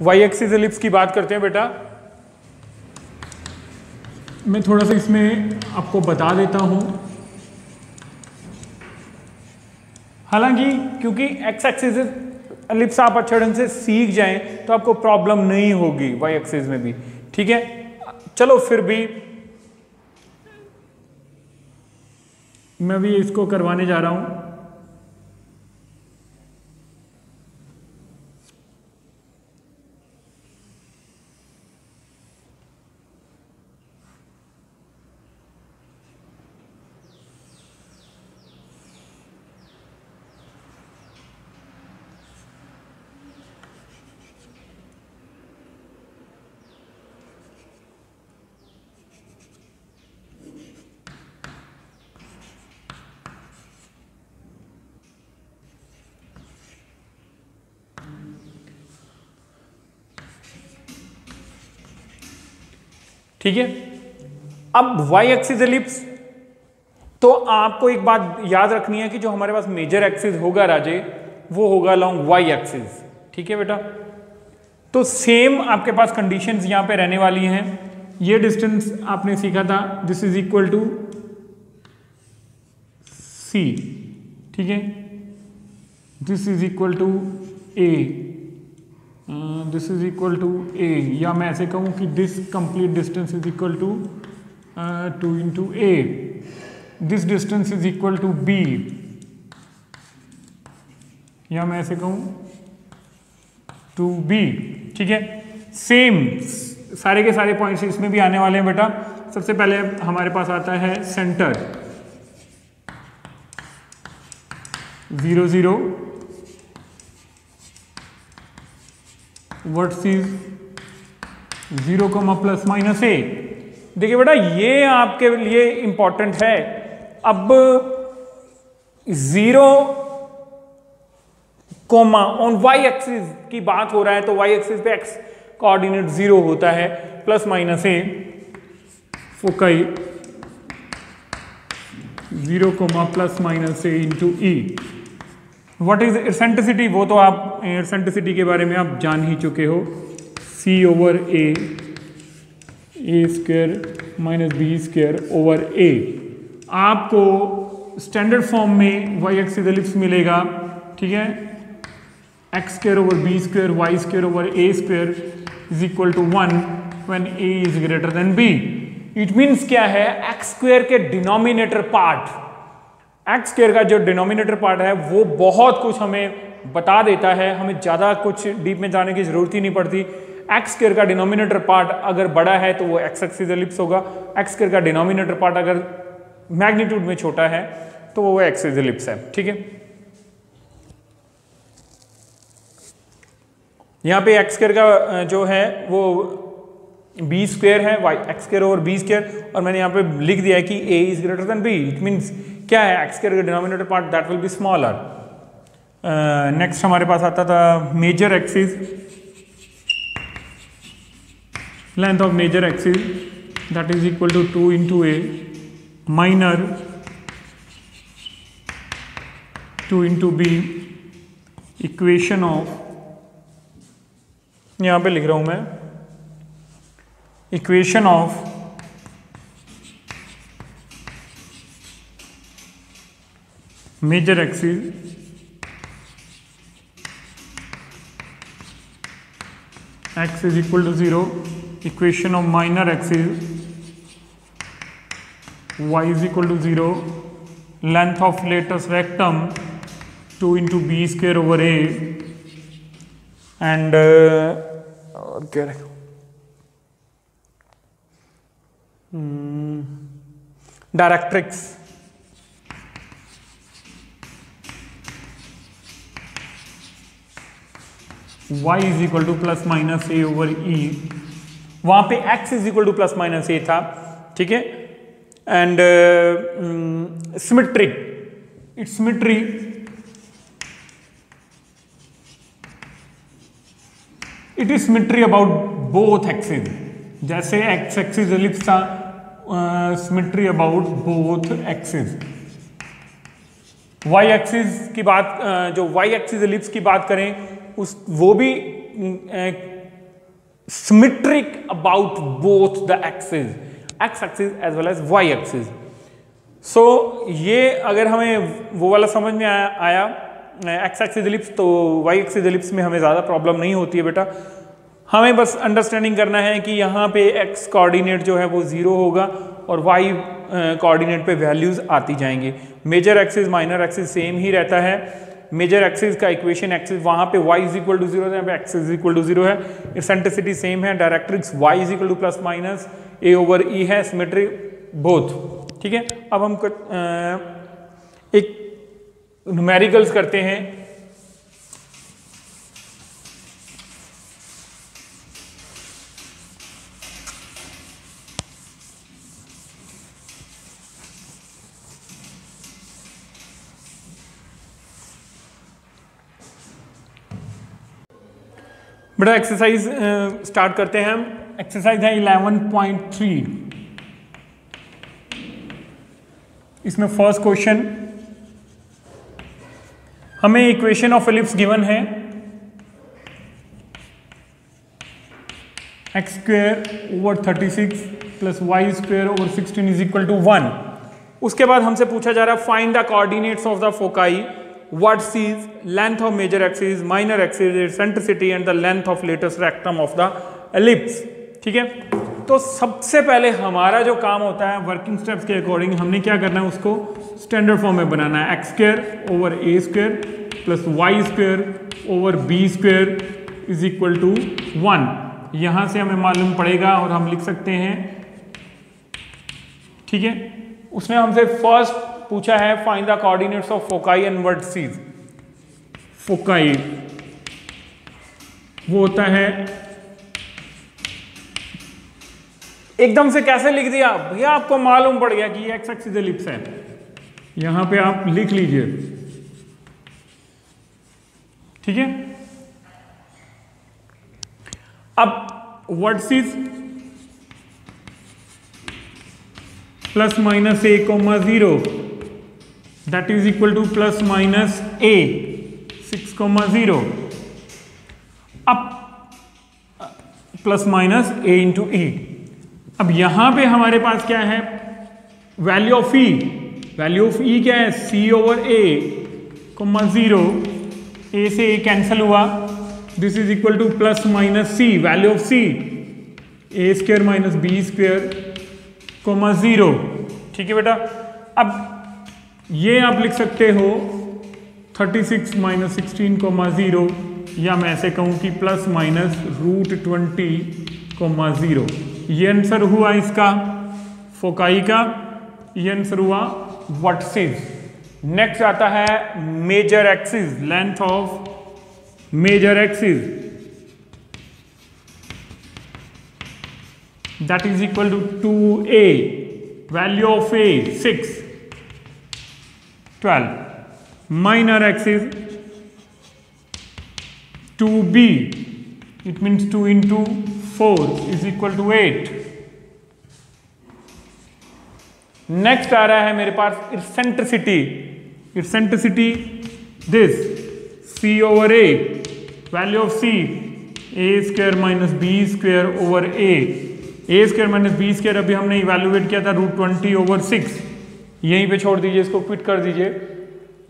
Y axis ellipse की बात करते हैं बेटा। मैं थोड़ा सा इसमें आपको बता देता हूँ। हालाँकि, क्योंकि एक्स एक्सिस एलिप्स आप अच्छे ढंग से सीख जाएँ तो आपको प्रॉब्लम नहीं होगी वाई एक्सिस में भी। ठीक है? चलो फिर भी। मैं भी इसको करवाने जा रहा हूँ। ठीक है? अब वाई एक्सिस एलिप्स तो आपको एक बात याद रखनी है कि जो हमारे पास मेजर एक्सिस होगा राजे, वो होगा लॉन्ग वाई एक्सिस ठीक है बेटा? तो सेम आपके पास कंडीशंस यहाँ पे रहने वाली हैं। ये डिस्टेंस आपने सीखा था this is equal to C ठीक है? This is equal to A this is equal to A या मैं ऐसे कहूँ कि this complete distance is equal to two into A this distance is equal to B या मैं ऐसे कहूँ टू बी ठीक है? सेम सारे के सारे पॉइंट्स इसमें भी आने वाले हैं बेटा। सबसे पहले हमारे पास आता है centre zero zero words is zero comma plus minus A. देखिए बेटा, ये आपके लिए इंपॉर्टेंट है। अब zero comma on Y axis की बात हो रहा है तो वाई एक्सिस पे एक्स कोऑर्डिनेट ज़ीरो होता है, plus minus A. Foci zero comma plus minus A into E what is eccentricity वो तो आप एसेंट्रिसिटी के बारे में आप जान ही चुके हो। C over A A square minus B square over A आपको स्टैंडर्ड फॉर्म में वाई एक्सिस एलिप्स मिलेगा, ठीक है? X square over B square Y square over A square is equal to one when A is greater than B it means क्या है? X square के denominator part X square का जो denominator part है, वो बहुत कुछ हमें बता देता है। हमें ज़्यादा कुछ डीप में जाने की ज़रूरत ही नहीं पड़ती। एक्स स्क्र का डिनोमिनेटर पार्ट अगर बड़ा है तो वो एक्स एक्सिस एलिप्स होगा। एक्स स्क्र का डिनोमिनेटर पार्ट अगर मैग्नीट्यूड में छोटा है तो वो एक्सिस एलिप्स है। ठीक है? यहाँ पे एक्स स्क्र का जो है, वो बी स्क्वेयर है, Y X square over B square और मैंने यहाँ पे लिख दिया है कि A is greater than B. It means क्या है? X square denominator part that will be smaller next हमारे पास आता था major axis length of major axis that is equal to two into A minor two into B equation of यहाँ पे लिख रहा हूँ मैं. Equation of major axis. X is equal to 0 equation of minor axis. Y is equal to 0 length of latest rectum 2 into b square over a. And uh, okay. mm, directrix. Y is equal to plus minus A over E वहाँ पे x is equal to plus minus A था ठीक है? And symmetric it's symmetry it is symmetry about both axis जैसे X axis ellipse था symmetry about both axis Y axis की बात uh, जो वाई एक्सिस एलिप्स की बात करें उस वो भी symmetric about both the axes x axis as well as y axis. सो ये अगर हमें वो वाला समझ में आया, आया एक्स एक्सिस एलिप्स तो वाई एक्सिस एलिप्स में हमें ज़्यादा प्रॉब्लम नहीं होती है बेटा। हमें बस अंडरस्टैंडिंग करना है कि यहाँ पे एक्स कोऑर्डिनेट जो है वो ज़ीरो होगा और वाई कोऑर्डिनेट पे वैल्यूज़ आती जाएँगी। Major axis minor axis same ही रहता है। मेजर एक्सिस का इक्वेशन एक्सिस वहाँ पे y is equal to zero है इज़ इक्वल टू ज़ीरो है। इसेंट्रिसिटी सेम है directrix y is equal to plus minus A over E है सिमेट्री बोथ ठीक है? अब हम कर, आ, एक न्यूमेरिकल्स करते हैं। बेटा एक्सरसाइज स्टार्ट करते हैं हम। एक्सरसाइज है 11.3 इसमें फ़र्स्ट क्वेश्चन हमें इक्वेशन ऑफ़ एलिप्स गिवन है। X square over 36 plus Y square over 16 is equal to one उसके बाद हमसे पूछा जा रहा है find the coordinates of the foci what sees length of major axis, minor axis, eccentricity and the length of latest rectum of the ellipse. ठीक है? तो सबसे पहले हमारा जो काम होता है वर्किंग स्टेप्स के अकॉर्डिंग हमने क्या करना है उसको? स्टैंडर्ड फॉर्म में बनाना है। X square over A square plus Y square over B square is equal to one यहाँ से हमें मालूम पड़ेगा और हम लिख सकते हैं। ठीक है? उसने हमसे फ़र्स्ट पूछा है find the coordinates of foci and vertices foci वो होता है, एकदम से कैसे लिख दिया? भैया, आपको मालूम पड़ गया कि ये एक्स एक्सिस एलिप्स है। यहाँ पे आप लिख लीजिए। ठीक है? अब vertices plus minus A comma zero that is equal to plus minus a 6 comma 0 अब plus minus A into E अब यहाँ पे हमारे पास क्या है? Value of E value of E क्या है? C over A comma zero A से ए कैंसल हुआ. This is equal to plus minus C value of C A square minus B square comma zero ठीक है बेटा? अब ये आप लिख सकते हो 36 six minus sixteen comma zero या मैं ऐसे कहूँ कि plus minus root twenty comma zero ये आंसर हुआ इसका फोकाई का। ये आंसर हुआ वर्टसिस नेक्स्ट आता है major axis length of major axis that is equal to two A value of A six 12 minor axis 2b it means 2 into 4 is equal to 8 next आ रहा है मेरे पास eccentricity eccentricity this C over A value of C A square minus B square over A A square minus B square अभी हमने evaluate किया था root twenty over six यहीं पे छोड़ दीजिए, इसको क्विट कर दीजिए।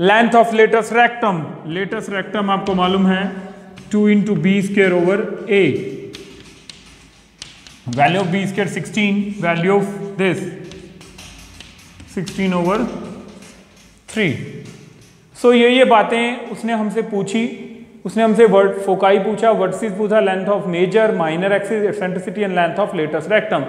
Length of latus rectum latus rectum आपको मालूम है two into B square over A value of B square sixteen value of this sixteen over three so ये ये बातें उसने हमसे पूछी। उसने हमसे वर्ड फोकाई पूछा वर्डसिस पूछा length of major minor axis eccentricity and length of latus rectum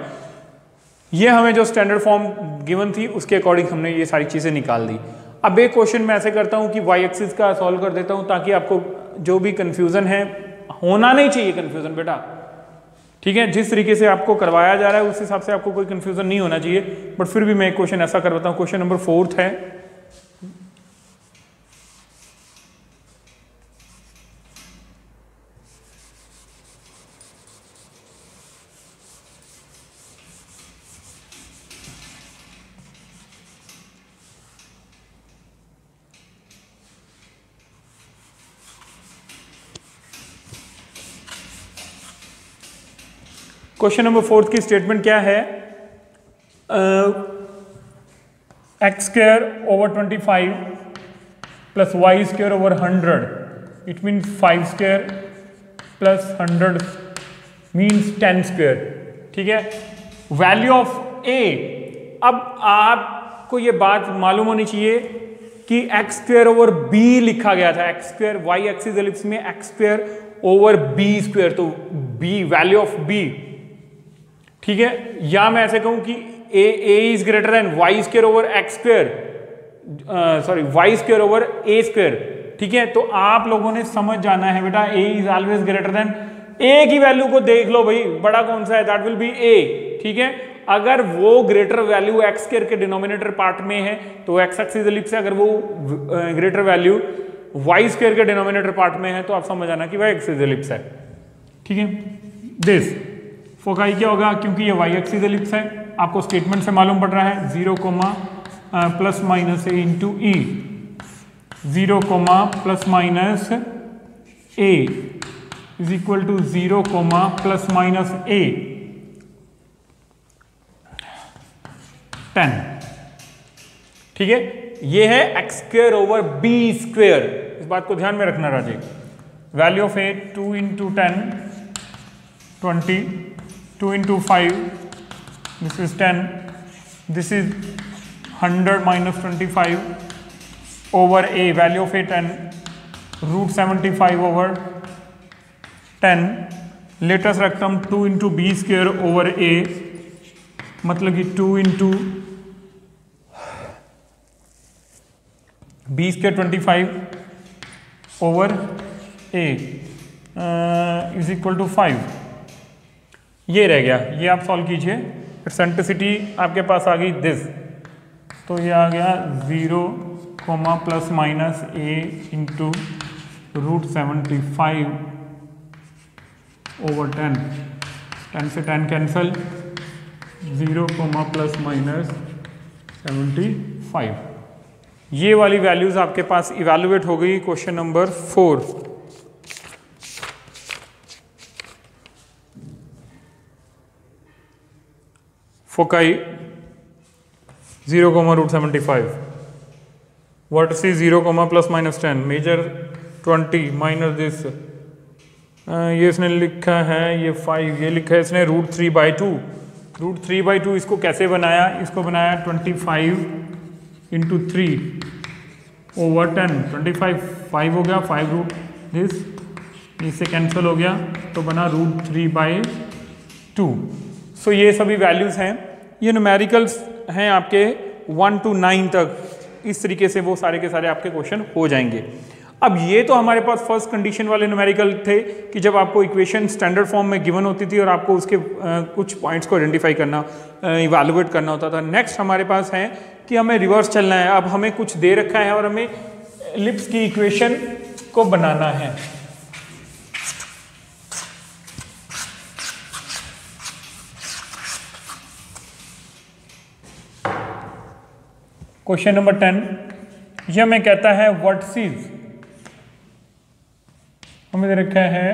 ये हमें जो स्टैंडर्ड फॉर्म गिवन थी, उसके अकॉर्डिंग हमने ये सारी चीज़ें निकाल दी। अब एक क्वेश्चन मैं ऐसे करता हूँ कि वाई एक्सिस का सॉल्व कर देता हूँ ताकि आपको जो भी कन्फ्यूज़न है, होना नहीं चाहिए कन्फ्यूज़न बेटा। ठीक है? जिस तरीके से आपको करवाया जा रहा है, उस हिसाब से आपको कोई कन्फ्यूज़न नहीं होना चाहिए। बट फिर भी मैं एक क्वेश्चन ऐसा करवाता हूँ। क्वेश्चन नंबर फोर्थ है। क्वेश्चन नंबर फोर्थ की स्टेटमेंट क्या है? X square over twenty five plus Y square over hundred it means five square plus hundred means ten square ठीक है? वैल्यू ऑफ़ ए अब आपको ये बात मालूम होनी चाहिए कि एक्स स्क्र ओवर बी लिखा गया था. एक्स स्क्र वाई एक्सिस में X square over B square तो बी वैल्यू ऑफ़ बी ठीक है? या मैं ऐसे कहूँ कि A A is greater than Y square over X square sorry Y square over A square ठीक है? तो आप लोगों ने समझ जाना है बेटा A is always greater than A की वैल्यू को देख लो भाई, बड़ा कौन सा है? दैट विल बी ए ठीक है? अगर वो ग्रेटर वैल्यू एक्स स्क्र के डिनोमिनेटर पार्ट में है तो एक्स एक्सिस एलिप्स है अगर वो ग्रेटर वैल्यू वाई स्क्र के डिनोमिनेटर पार्ट में है तो आप समझ आना कि वह एक्सिस एलिप्स है, ठीक है? दिस फोकाई क्या होगा? क्योंकि ये वाई एक्सिस एलिप्स है। आपको स्टेटमेंट से मालूम पड़ रहा है। Zero comma plus minus A into E zero comma plus minus A is equal to zero comma plus minus A ten ठीक है? ये है X square over B square इस बात को ध्यान में रखना राजे। Value of A two into ten twenty two into five this is ten this is hundred minus twenty five over A value of A ten root seventy five over ten latest रखता हूँ two into B square over A मतलब कि two into B square twenty five over A is equal to five ये रह गया, ये आप solve कीजिए। सेंटिसिटी आपके पास आ गई दिस तो ये आ गया zero comma plus minus a into root seventy five over ten ten से ten cancel zero comma plus minus seventy five ये वाली वैल्यूज़ आपके पास इवेलुएट हो गई। Question number four foci zero comma root seventy five vertices zero comma plus minus ten major twenty minus this ये इसने लिखा है, ये फाइव ये लिखा है इसने root three by two root three by two इसको कैसे बनाया? इसको बनाया twenty five into three over ten twenty five five हो गया फाइव रूट दिस इससे कैंसिल हो गया तो बना root three by two so ये सभी वैल्यूज़ हैं। ये न्यूमेरिकल्स हैं आपके वन टू नाइन तक। इस तरीके से वो सारे के सारे आपके क्वेश्चन हो जाएँगे। अब ये तो हमारे पास फ़र्स्ट कंडीशन वाले न्यूमेरिकल थे कि जब आपको इक्वेशन स्टैंडर्ड फॉर्म में गिवन होती थी और आपको उसके आ, कुछ पॉइंट्स को आइडेंटिफाई करना इवेलुएट करना होता था। नेक्स्ट हमारे पास है कि हमें रिवर्स चलना है। अब हमें कुछ दे रखा है और हमें लिप्स की इक्वेशन को बनाना है। क्वेश्चन नंबर टेन यह हमें कहता है वर्टसीज हमें दे रखा है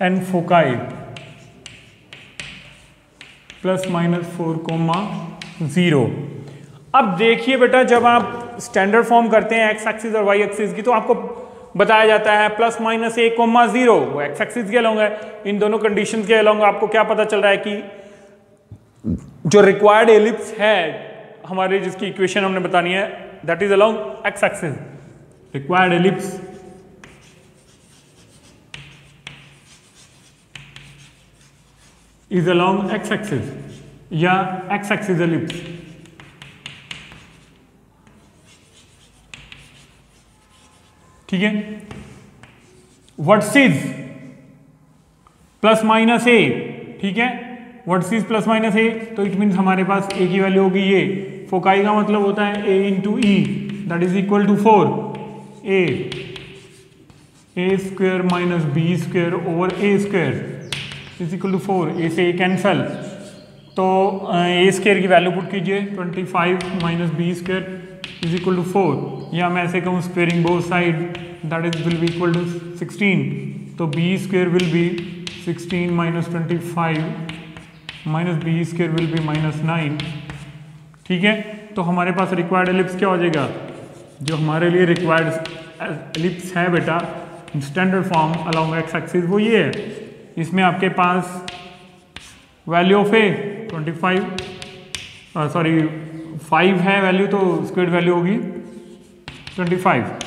and foci plus minus four comma zero अब देखिए बेटा, जब आप स्टैंडर्ड फॉर्म करते हैं एक्स एक्सिस और वाई एक्सिस की तो आपको बताया जाता है plus minus a comma zero वो एक्स एक्सिस के अलॉन्ग है। इन दोनों कंडीशन के अलॉन्ग आपको क्या पता चल रहा है कि जो रिक्वायर्ड एलिप्स है, हमारे जिसकी इक्वेशन हमने बतानी है that is along x axis required ellipse is along x axis या एक्स axis ellipse. ठीक है? वर्टसीज प्लस माइनस ए ठीक है? वर्टसीज प्लस माइनस ए तो इट मीन्स हमारे पास ए की वैल्यू होगी ये। फोकाई का मतलब होता है a into e that is equal to four a a square minus b square over a square is equal to four a से ए कैंसल तो ए स्केयर की वैल्यू पुट कीजिए. Twenty five minus b square is equal to four या मैं ऐसे कहूँ squaring both side that is will be equal to sixteen तो b square will be sixteen minus twenty five minus b square will be minus nine ठीक है? तो हमारे पास required ellipse क्या हो जाएगा? जो हमारे लिए रिक्वायर्ड एलिप्स है बेटा standard form along x axis वो ये है। इसमें आपके पास value of a twenty five sorry five है वैल्यू तो स्क्वेड वैल्यू होगी ट्वेंटी फाइव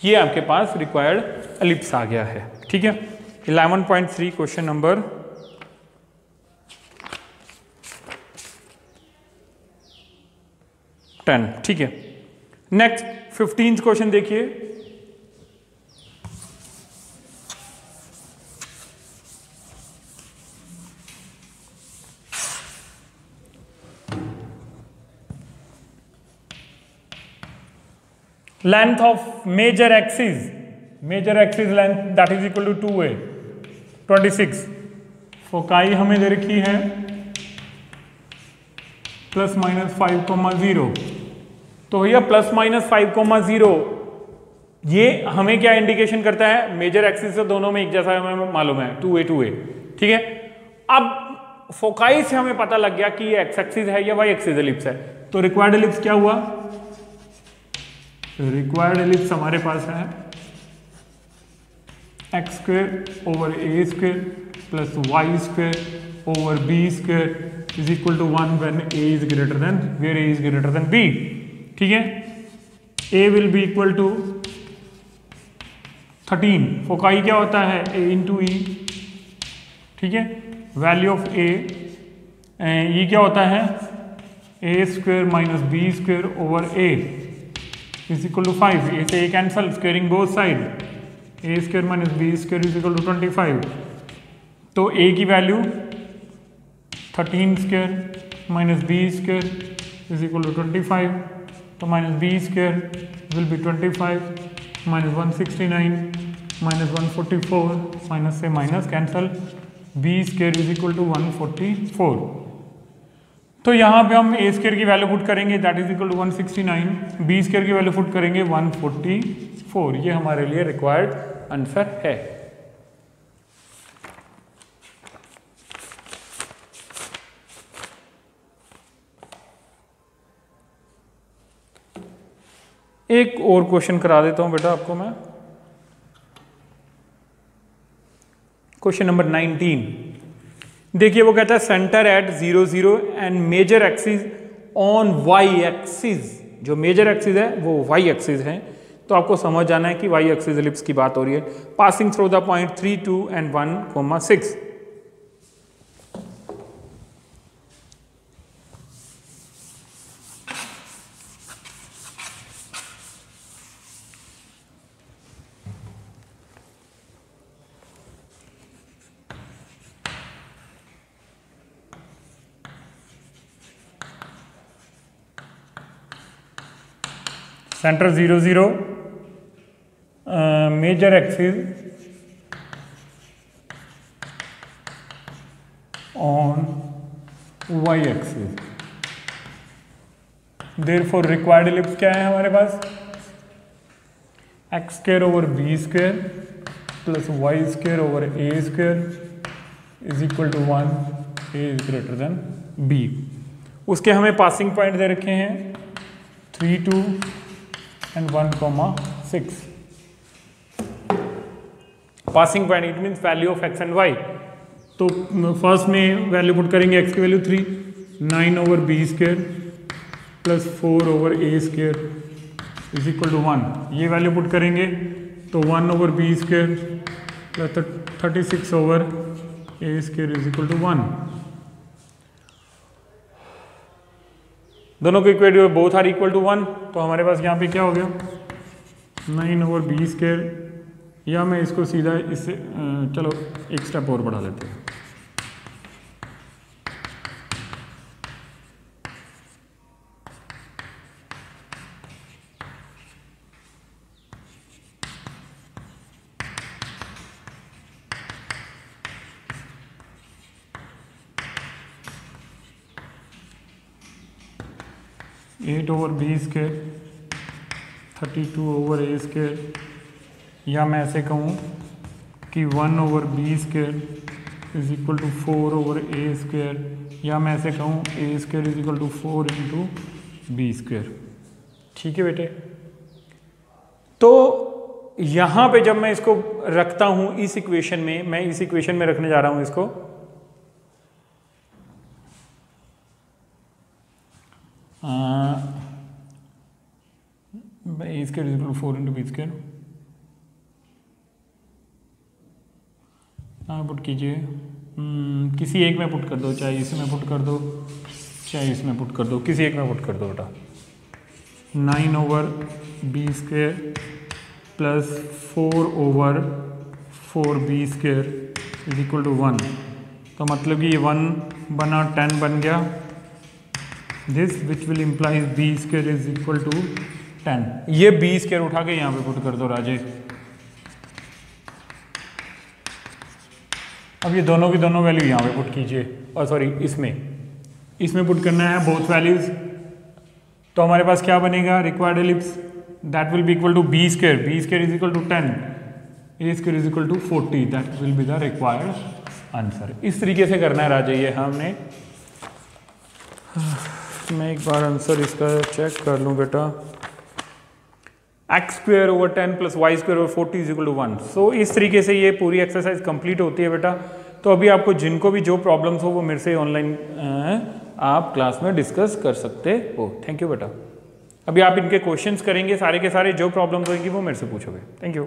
ये आपके पास रिक्वायर्ड एलिप्स आ गया है। ठीक है? Eleven point three question number ten, ठीक है। नेक्स्ट फिफ्टींथ क्वेश्चन देखिए। Length of major axis major axis length that is equal to two a twenty six foci हमें दे रखी है। Plus minus five comma zero तो भैया plus minus five comma zero ये हमें क्या इंडिकेशन करता है? मेजर एक्सिस से दोनों में एक जैसा हमें मालूम है टू ए टू ए ठीक है? अब फोकाई से हमें पता लग गया कि ये एक्स एक्सिस है या वाई एक्सिस एलिप्स है। तो रिक्वायर्ड एलिप्स क्या हुआ? रिक्वायर्ड एलिप्स हमारे पास है। X square over a square plus y square over b square is equal to one when a is greater than where a is greater than b ठीक है? A will be equal to thirteen foci क्या होता है? ए into ई ठीक है? Value of ए ये क्या होता है? A square minus b square over a is equal to 5 a से a cancel. Squaring both side. A square minus b square is equal to 25 तो ए की value 13 square minus b square is equal to 25 तो minus b square will be 25 माइनस 169 minus 144 minus से minus cancel b square is equal to 144 तो यहाँ पे हम a square की वैल्यू पुट करेंगे that is equal to 169 b square की वैल्यू पुट करेंगे 144 ये हमारे लिए रिक्वायर्ड आंसर है। एक और क्वेश्चन करा देता हूँ बेटा आपको मैं। क्वेश्चन नंबर 19 देखिए, वो कहता है, center at zero zero and major axis on y axis. जो मेजर एक्सिस है, वो वाई एक्सिस है। तो आपको समझ जाना है कि वाई एक्सिस एलिप्स की बात हो रही है। Passing through the point three two and one comma six. Center 0 0 uh, major axis on y axis therefore required ellipse क्या है हमारे पास? X square over b square plus y square over a square is equal to one a is greater than b उसके हमें passing point दे रखे हैं three two and 1 comma 6 passing point it means value of x and y तो first में value put करेंगे x की value three nine over b square plus four over a square is equal to one ये value put करेंगे तो one over b square plus thirty six over a square is equal to one दोनों के equate both are equal to one तो हमारे पास यहाँ पे क्या हो गया? नाइन ओवर बी स्केयर या मैं इसको सीधा इससे चलो, एक स्टेप और बढ़ा लेते हैं। Eight over b square, thirty two over a square, या मैं ऐसे कहूँ कि one over b square is equal to four over a square या मैं ऐसे कहूँ a square is equal to four into b square ठीक है बेटे? तो यहाँ पे जब मैं इसको रखता हूँ इस इक्वेशन में, मैं इस इक्वेशन में रखने जा रहा हूँ इसको। A square is equal four into b square हाँ पुट कीजिए। हम्म, किसी एक में पुट कर दो चाहे इसमें पुट कर दो चाहे इसमें पुट कर दो। किसी एक में पुट कर दो बेटा। Nine over b square plus four over four b square is equal to one तो मतलब कि ये वन बना टेन बन गया। This which will implies b square is equal to ten ये बी स्क्वेयर उठा के यहाँ पे पुट कर दो राजे अब ये दोनों की दोनों वैल्यू यहाँ पे पुट कीजिए। और सॉरी इसमें। इसमें पुट करना है बोथ वैल्यूज़ तो हमारे पास क्या बनेगा? Required ellipse that will be equal to b square b square is equal to ten a square is equal to forty that will be the required answer इस तरीके से करना है राजा, ये हमने। मैं एक बार आंसर इसका चेक कर लूँ बेटा। X square over ten plus y square over forty is equal to one so इस तरीके से ये पूरी एक्सरसाइज कंप्लीट होती है बेटा। तो अभी आपको जिनको भी जो प्रॉब्लम्स हो, वो मेरे से ऑनलाइन आप क्लास में डिस्कस कर सकते हो। थैंक यू बेटा। अभी आप इनके क्वेश्चंस करेंगे, सारे के सारे जो प्रॉब्लम्स होंगी, वो मेरे से पूछोगे। Thank you